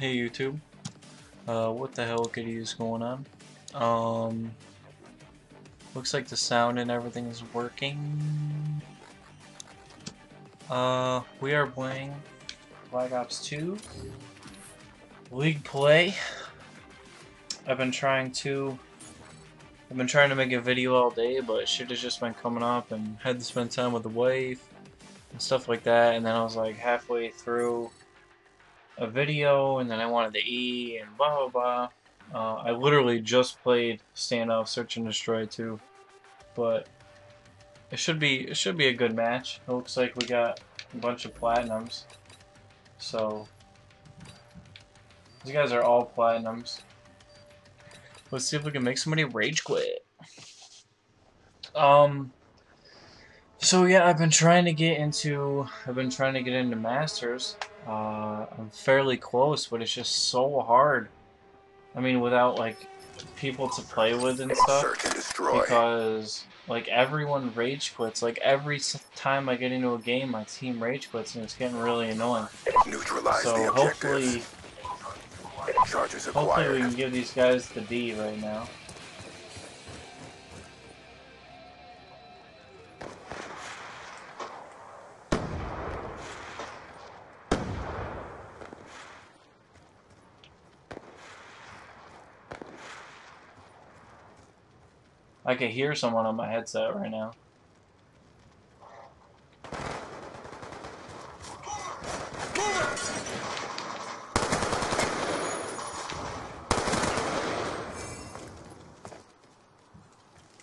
Hey YouTube. Uh, what the hell kitty is going on? Um, looks like the sound and everything is working. Uh, we are playing Black Ops 2 League Play. I've been trying to I've been trying to make a video all day, but shit has just been coming up and had to spend time with the wife and stuff like that, and then I was like halfway through a video, and then I wanted the E, and blah blah blah. Uh, I literally just played Standoff Search and Destroy 2, but it should be it should be a good match. It looks like we got a bunch of platinums, so these guys are all platinums. Let's see if we can make somebody rage quit. Um. So yeah, I've been trying to get into. I've been trying to get into masters. Uh, I'm fairly close, but it's just so hard. I mean, without like people to play with and stuff. Because like everyone rage quits. Like every time I get into a game, my team rage quits, and it's getting really annoying. Neutralize so hopefully, hopefully we can give these guys the D right now. I can hear someone on my headset right now.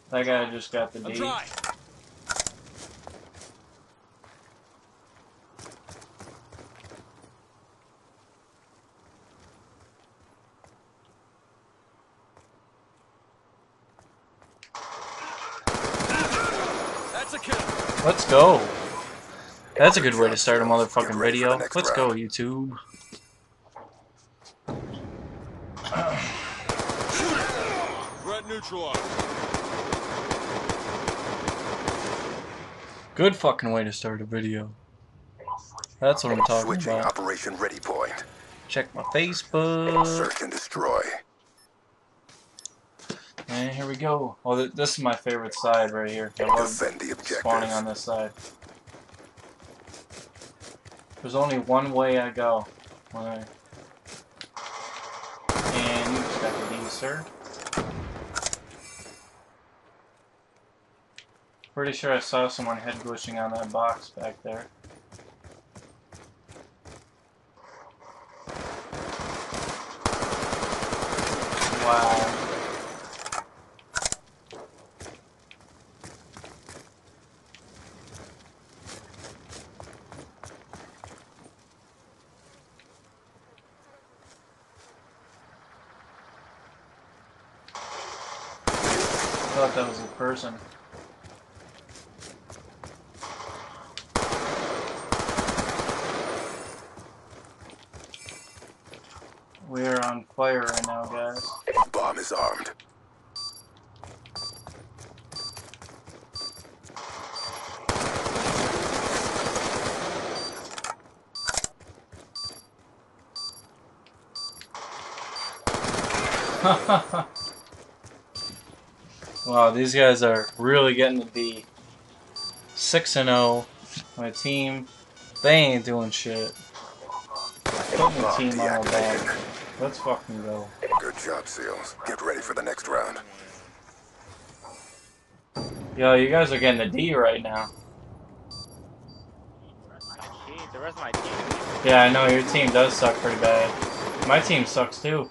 That guy just got the D. Let's go. That's a good way to start a motherfucking video. Let's go, YouTube. Threat neutralized. Good fucking way to start a video. That's what I'm talking Switching about. Operation Ready Point. Check my Facebook. Search and destroy. And here we go. Oh, th this is my favorite side right here. I love spawning on this side. There's only one way I go. Alright. And you just got the D, sir. Pretty sure I saw someone head glitching on that box back there. Wow. I thought that was a person. We are on fire right now, guys. Bomb is armed. wow, these guys are really getting the D. 6 and 0. My team, they ain't doing shit. Putting the Bomb team on my back. Let's fucking go. Good job, SEALs. Get ready for the next round. Yo, you guys are getting the D right now. The rest of my team. Yeah, I know your team does suck pretty bad. My team sucks too.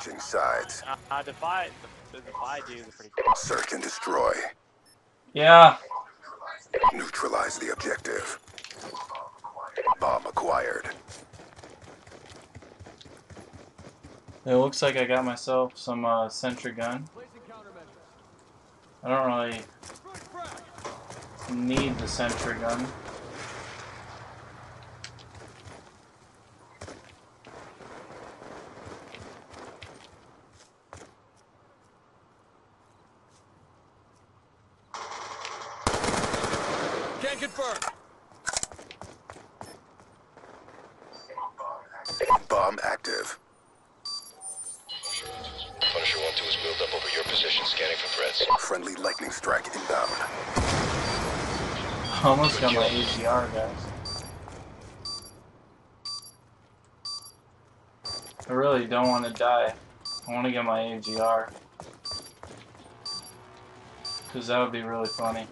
Uh, Switching sides. uh, uh, Defy, the, the Defy dudes are pretty cool. Search and destroy. Yeah, Neutralize the objective. Bomb acquired. it looks like I got myself some uh, sentry gun. I don't really need the sentry gun. Can confirm. Bomb active. Punisher 1-2 is wheeled up over your position, scanning for threats. Friendly lightning strike inbound. Almost got my AGR, guys. I really don't want to die. I want to get my AGR. Because that would be really funny.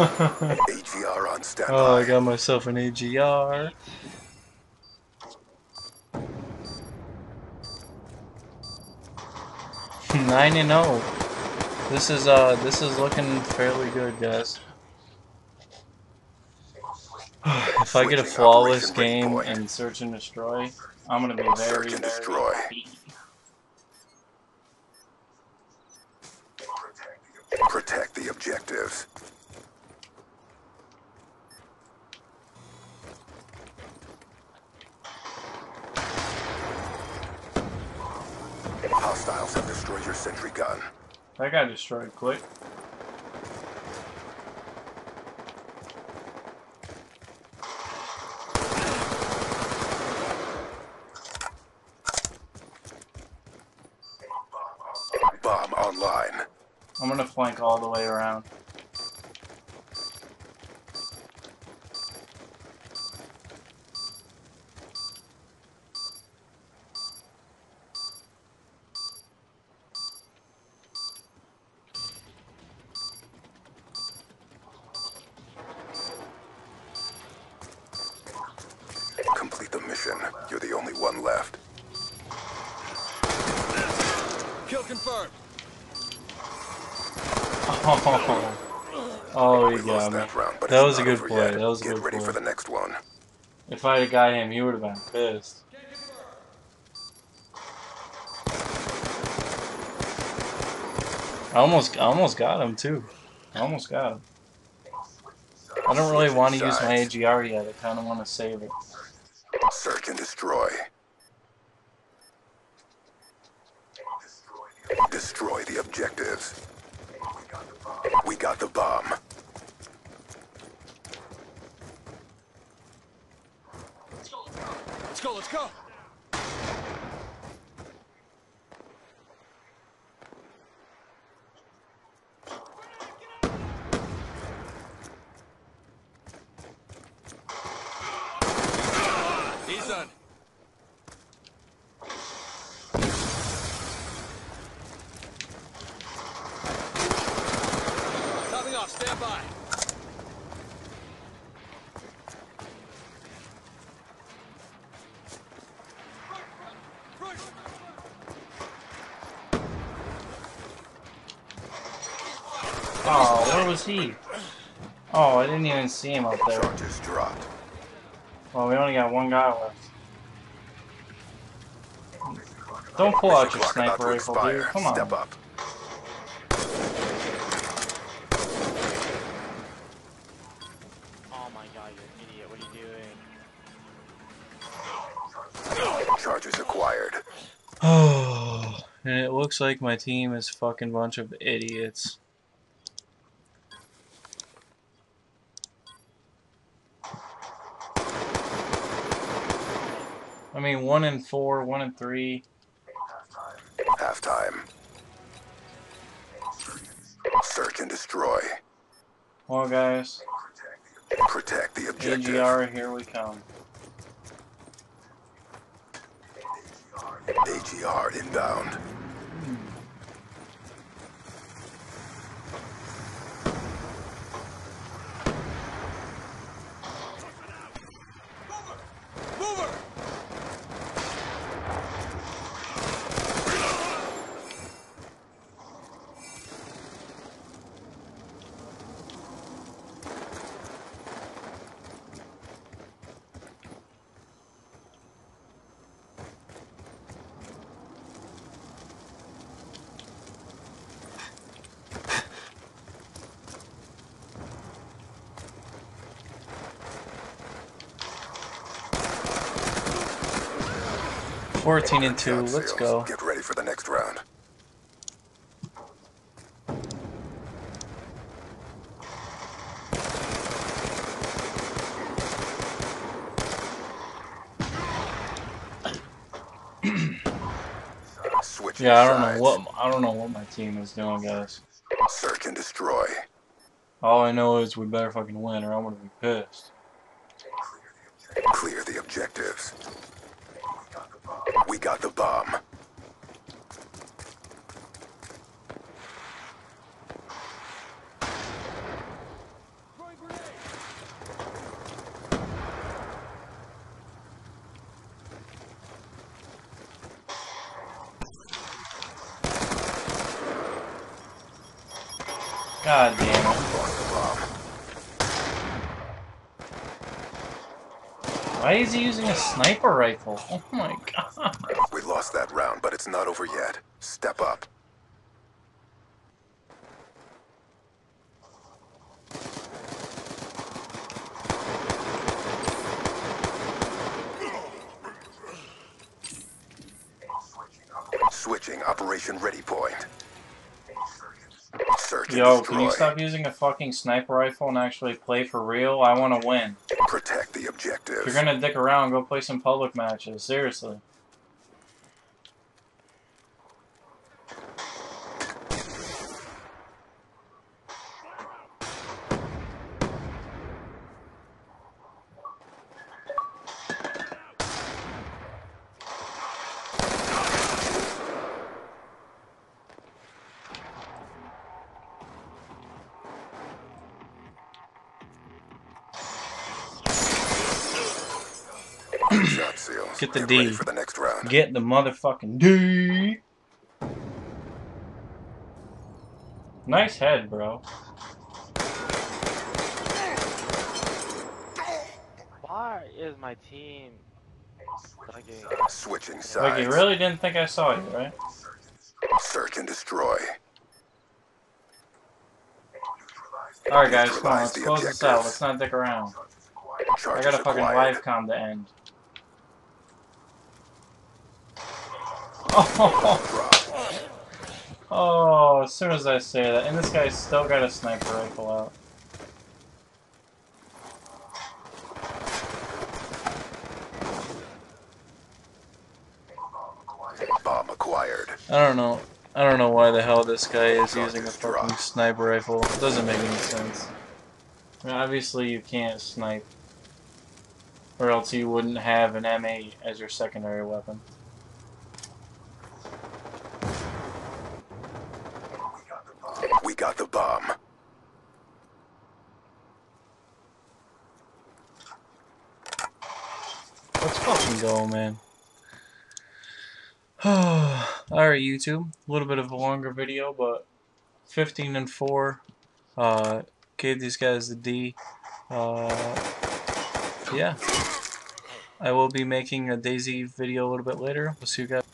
AGR on standby. oh, I got myself an AGR. Nine and zero. This is uh, this is looking fairly good, guys. if I get a flawless game in Search and Destroy, I'm gonna be very, very happy. Protect the objectives. Hostiles have destroyed your sentry gun. That got destroyed quick. Bomb online. I'm gonna flank all the way around. Complete the mission. You're the only one left. Kill confirmed. Oh, oh he We got me. that round, That was a good play. yet. That was a Get good ready play. for the next one. If I had got him, he would have been pissed. I almost, I almost got him too. I almost got him. I don't really want to use my AGR yet. I kind of want to save it. Search and destroy. Destroy the objectives. We got the bomb. Let's go, let's go. Stand by. Oh, where was he? Oh, I didn't even see him up there. Charges dropped. Well, we only got one guy left. Don't pull out your sniper rifle, dude. Come on. Step up. Charges acquired. Oh, and it looks like my team is a fucking bunch of idiots. I mean, one and four, one and three. Halftime. Search and destroy. Well, guys, Protect the objective. AGR, here we come. AGR inbound. 14 and 2. Let's go. Get ready for the next round. yeah, I don't know what I don't know what my team is doing, guys. Search and destroy. All I know is we better fucking win, or I'm gonna be pissed. Got the bomb. God damn it! Lost the bomb. Why is he using a sniper rifle? Oh my god! We lost that round, but it's not over yet. Step up. Switching Operation Ready Point. Search Yo, can you stop using a fucking sniper rifle and actually play for real? I want to win. Protect the If you're gonna dick around, go play some public matches. Seriously. Get the Get D. for the next round. Get the motherfucking D. Nice head, bro. Why is my team lagging? Switching sides. Like, you really didn't think I saw you, right? Search and destroy. Alright, guys, come on, let's the close this out. Let's not dick around. I got a fucking acquired. live com to end. Oh, oh, as soon as I say that. And this guy's still got a sniper rifle out. Bomb acquired. I don't know. I don't know why the hell this guy is using a fucking sniper rifle. It doesn't make any sense. I mean, obviously you can't snipe. Or else you wouldn't have an M8 as your secondary weapon. We got the bomb. Let's fucking go, man. Alright, YouTube. A little bit of a longer video, but 15 and 4. Uh, gave these guys the D. Uh, yeah. I will be making a Daisy video a little bit later. We'll see you guys.